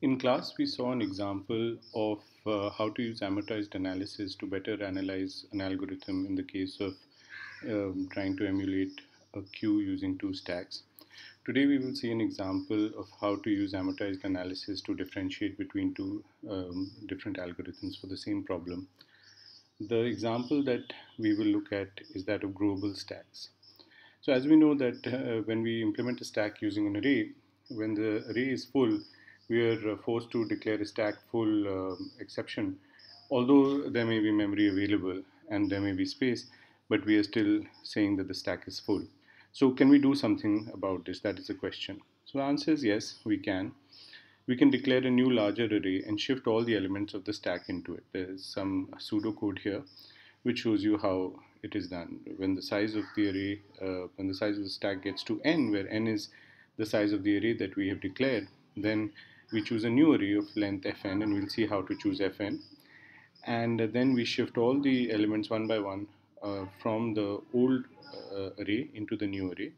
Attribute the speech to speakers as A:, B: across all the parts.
A: In class, we saw an example of uh, how to use amortized analysis to better analyze an algorithm in the case of um, trying to emulate a queue using two stacks. Today, we will see an example of how to use amortized analysis to differentiate between two um, different algorithms for the same problem. The example that we will look at is that of growable stacks. So as we know that uh, when we implement a stack using an array, when the array is full, we are uh, forced to declare a stack full uh, exception. Although there may be memory available and there may be space, but we are still saying that the stack is full. So can we do something about this? That is the question. So the answer is yes, we can. We can declare a new larger array and shift all the elements of the stack into it. There's some pseudocode here which shows you how it is done. When the size of the array, uh, when the size of the stack gets to n, where n is the size of the array that we have declared, then we choose a new array of length fn and we'll see how to choose fn and then we shift all the elements one by one uh, from the old uh, array into the new array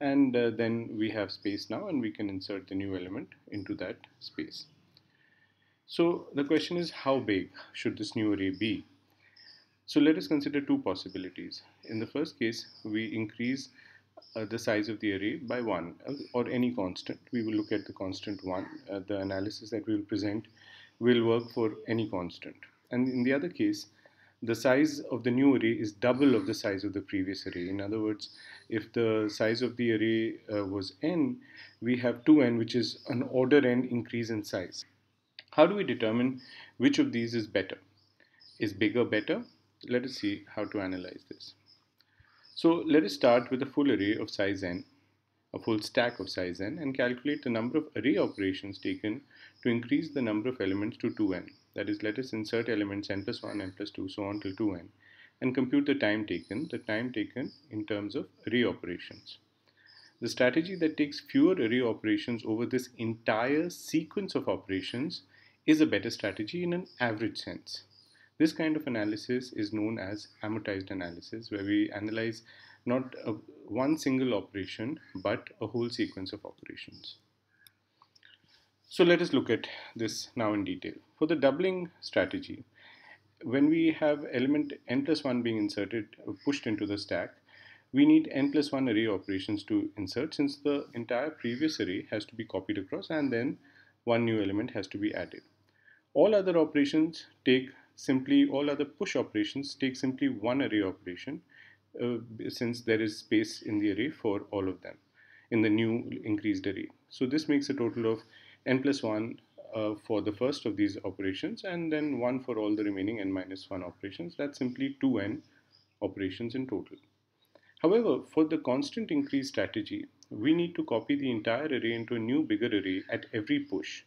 A: and uh, then we have space now and we can insert the new element into that space. So the question is how big should this new array be? So let us consider two possibilities. In the first case, we increase uh, the size of the array by 1 uh, or any constant. We will look at the constant 1. Uh, the analysis that we will present will work for any constant. And in the other case, the size of the new array is double of the size of the previous array. In other words, if the size of the array uh, was n, we have 2n, which is an order n increase in size. How do we determine which of these is better? Is bigger better? Let us see how to analyze this. So let us start with a full array of size n, a full stack of size n, and calculate the number of array operations taken to increase the number of elements to 2n. That is, let us insert elements n plus 1, n plus 2, so on till 2n, and compute the time taken, the time taken in terms of array operations. The strategy that takes fewer array operations over this entire sequence of operations is a better strategy in an average sense. This kind of analysis is known as amortized analysis, where we analyze not a, one single operation, but a whole sequence of operations. So let us look at this now in detail. For the doubling strategy, when we have element n plus 1 being inserted, uh, pushed into the stack, we need n plus 1 array operations to insert since the entire previous array has to be copied across and then one new element has to be added. All other operations take simply all other push operations take simply one array operation uh, since there is space in the array for all of them in the new increased array. So this makes a total of n plus 1 uh, for the first of these operations and then 1 for all the remaining n minus 1 operations. That's simply 2n operations in total. However, for the constant increase strategy, we need to copy the entire array into a new bigger array at every push.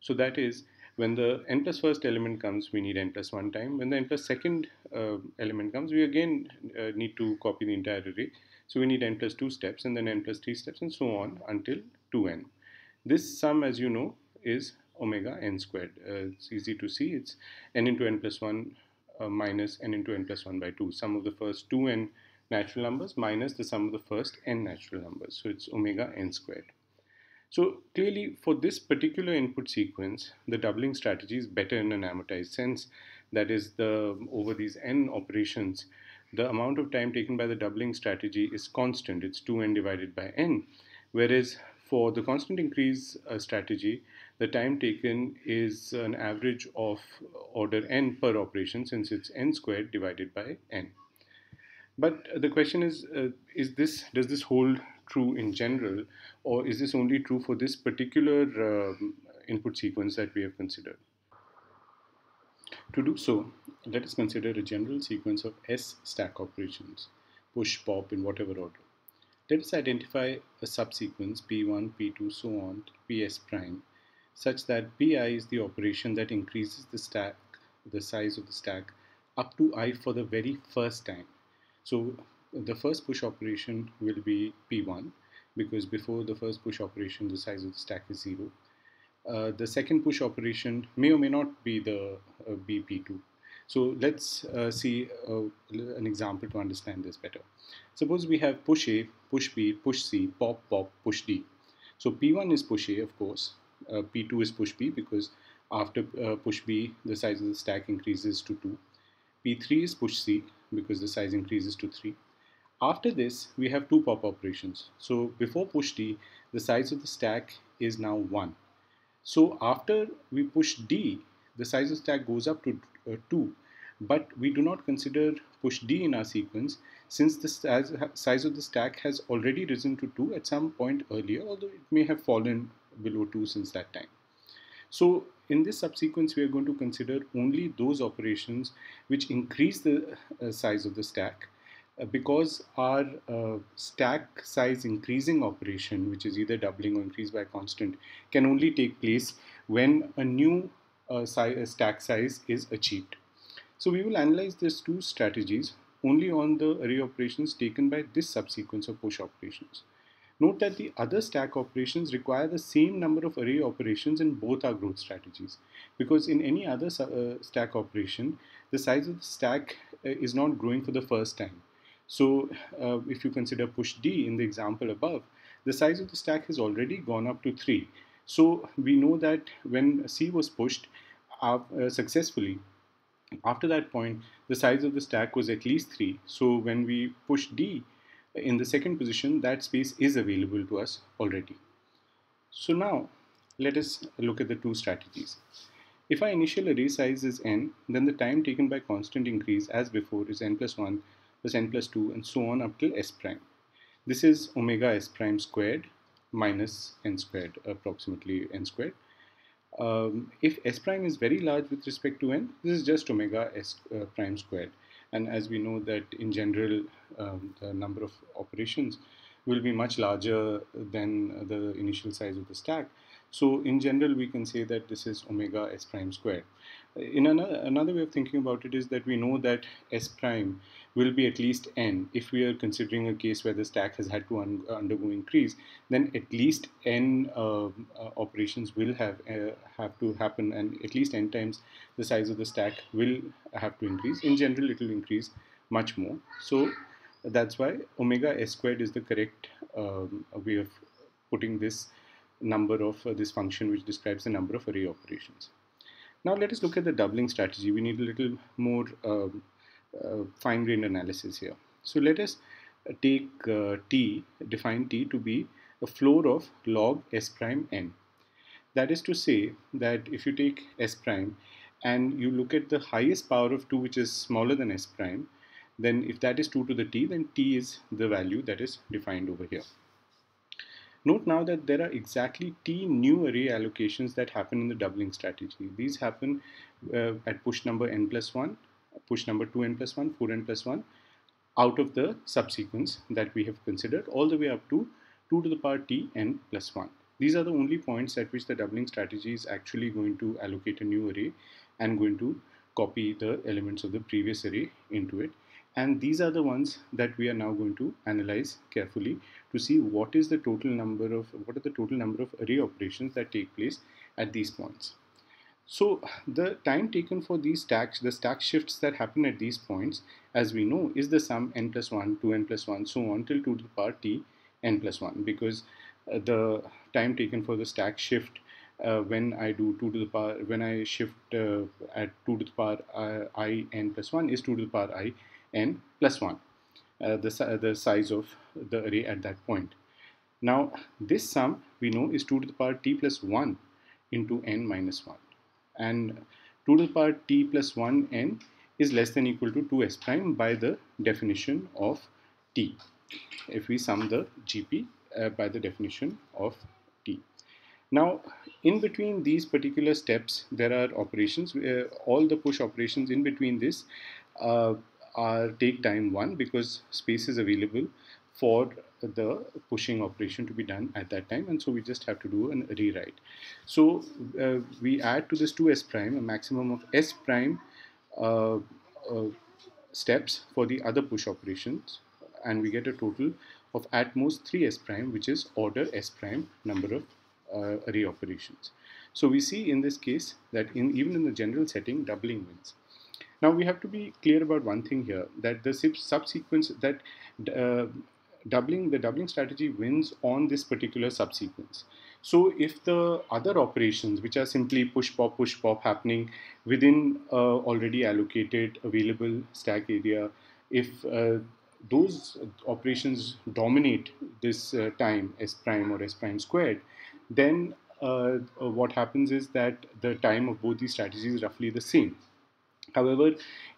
A: So that is, when the n plus first element comes, we need n plus 1 time. When the n plus second uh, element comes, we again uh, need to copy the entire array. So we need n plus 2 steps and then n plus 3 steps and so on until 2n. This sum, as you know, is omega n squared. Uh, it's easy to see. It's n into n plus 1 uh, minus n into n plus 1 by 2. Sum of the first 2n natural numbers minus the sum of the first n natural numbers. So it's omega n squared. So clearly for this particular input sequence, the doubling strategy is better in an amortized sense. That is the over these n operations, the amount of time taken by the doubling strategy is constant. It's 2n divided by n. Whereas for the constant increase uh, strategy, the time taken is an average of order n per operation since it's n squared divided by n. But the question is, uh, is this does this hold true in general, or is this only true for this particular uh, input sequence that we have considered? To do so, let us consider a general sequence of S stack operations, push, pop in whatever order. Let us identify a subsequence P1, P2, so on, Ps prime, such that Pi is the operation that increases the stack, the size of the stack, up to i for the very first time. So the first push operation will be P1 because before the first push operation the size of the stack is 0. Uh, the second push operation may or may not be the uh, BP2. So let's uh, see uh, an example to understand this better. Suppose we have push A, push B, push C, pop, pop, push D. So P1 is push A, of course. Uh, P2 is push B because after uh, push B, the size of the stack increases to 2. P3 is push C because the size increases to 3. After this, we have two pop operations. So before push D, the size of the stack is now 1. So after we push D, the size of the stack goes up to uh, 2 but we do not consider push D in our sequence since the size of the stack has already risen to 2 at some point earlier, although it may have fallen below 2 since that time. So in this subsequence, we are going to consider only those operations which increase the uh, size of the stack because our uh, stack size increasing operation, which is either doubling or increased by constant, can only take place when a new uh, si stack size is achieved. So we will analyze these two strategies only on the array operations taken by this subsequence of push operations. Note that the other stack operations require the same number of array operations in both our growth strategies because in any other uh, stack operation, the size of the stack uh, is not growing for the first time. So uh, if you consider push D in the example above, the size of the stack has already gone up to 3. So we know that when C was pushed uh, successfully, after that point, the size of the stack was at least 3. So when we push D in the second position, that space is available to us already. So now, let us look at the two strategies. If our initial array size is n, then the time taken by constant increase as before is n plus 1 plus n plus 2 and so on up till s prime. This is omega s prime squared minus n squared, approximately n squared. Um, if s prime is very large with respect to n, this is just omega s uh, prime squared. And as we know that in general, um, the number of operations will be much larger than the initial size of the stack. So in general, we can say that this is omega s prime squared. In another, another way of thinking about it is that we know that s prime will be at least n. If we are considering a case where the stack has had to un undergo increase, then at least n uh, uh, operations will have uh, have to happen, and at least n times the size of the stack will have to increase. In general, it will increase much more. So that's why omega s squared is the correct um, way of putting this number of uh, this function which describes the number of array operations. Now let us look at the doubling strategy. We need a little more um, uh, fine-grained analysis here. So let us take uh, t, define t to be a floor of log s prime n. That is to say that if you take s prime and you look at the highest power of 2 which is smaller than s prime, then if that is 2 to the t, then t is the value that is defined over here. Note now that there are exactly t new array allocations that happen in the doubling strategy. These happen uh, at push number n plus 1, push number 2n plus 1, 4n plus 1 out of the subsequence that we have considered all the way up to 2 to the power t n plus 1. These are the only points at which the doubling strategy is actually going to allocate a new array and going to copy the elements of the previous array into it and these are the ones that we are now going to analyze carefully to see what is the total number of what are the total number of array operations that take place at these points. So the time taken for these stacks the stack shifts that happen at these points as we know is the sum n plus 1 2n plus 1 so on till 2 to the power t n plus 1 because uh, the time taken for the stack shift uh, when I do 2 to the power when I shift uh, at 2 to the power uh, i n plus 1 is 2 to the power i n plus 1, uh, the, the size of the array at that point. Now, this sum we know is 2 to the power t plus 1 into n minus 1. And 2 to the power t plus 1 n is less than equal to 2s prime by the definition of t. If we sum the gp uh, by the definition of t. Now, in between these particular steps, there are operations, uh, all the push operations in between this uh, are take time one because space is available for the pushing operation to be done at that time and so we just have to do a rewrite. So uh, we add to this 2s prime a maximum of s prime uh, uh, steps for the other push operations and we get a total of at most 3s prime which is order s prime number of uh, array operations. So we see in this case that in even in the general setting doubling wins. Now we have to be clear about one thing here that the subsequence that uh, doubling the doubling strategy wins on this particular subsequence. So if the other operations, which are simply push pop push pop happening within uh, already allocated available stack area, if uh, those operations dominate this uh, time s prime or s prime squared, then uh, what happens is that the time of both these strategies is roughly the same. However,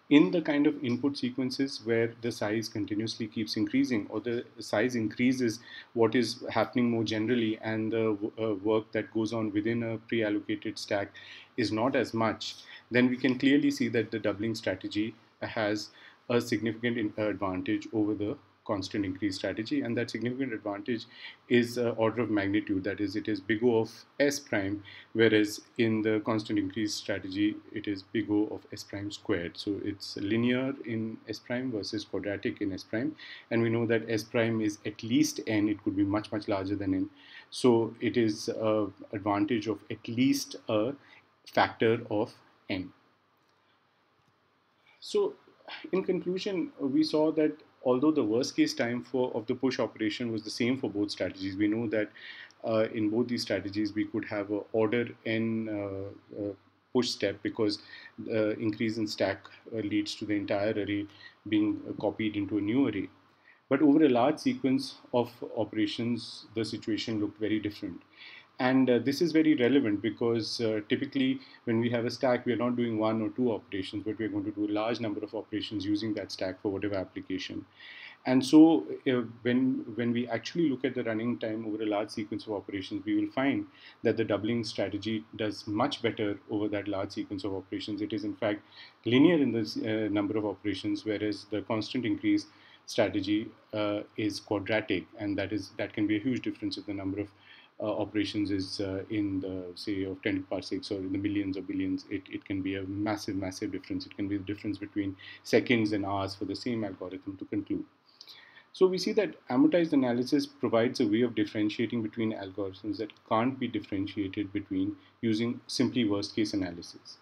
A: in the kind of input sequences where the size continuously keeps increasing or the size increases what is happening more generally and the uh, work that goes on within a pre-allocated stack is not as much, then we can clearly see that the doubling strategy has a significant advantage over the constant increase strategy and that significant advantage is uh, order of magnitude. That is it is big O of s prime whereas in the constant increase strategy it is big O of s prime squared. So it's linear in s prime versus quadratic in s prime and we know that s prime is at least n. It could be much much larger than n. So it is a advantage of at least a factor of n. So in conclusion we saw that although the worst case time for of the push operation was the same for both strategies, we know that uh, in both these strategies we could have a order n uh, uh, push step because uh, increase in stack uh, leads to the entire array being copied into a new array. But over a large sequence of operations, the situation looked very different. And uh, this is very relevant because uh, typically when we have a stack, we are not doing one or two operations, but we're going to do a large number of operations using that stack for whatever application. And so uh, when, when we actually look at the running time over a large sequence of operations, we will find that the doubling strategy does much better over that large sequence of operations. It is in fact linear in the uh, number of operations, whereas the constant increase strategy uh, is quadratic, and that is that can be a huge difference if the number of operations is uh, in the say of 10 to the power 6 or in the millions or billions it, it can be a massive massive difference. It can be the difference between seconds and hours for the same algorithm to conclude. So we see that amortized analysis provides a way of differentiating between algorithms that can't be differentiated between using simply worst case analysis.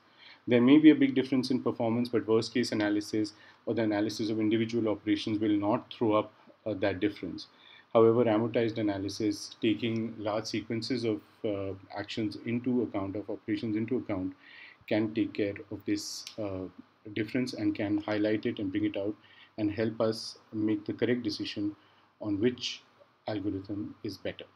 A: There may be a big difference in performance but worst case analysis or the analysis of individual operations will not throw up uh, that difference However, amortized analysis, taking large sequences of uh, actions into account, of operations into account, can take care of this uh, difference and can highlight it and bring it out and help us make the correct decision on which algorithm is better.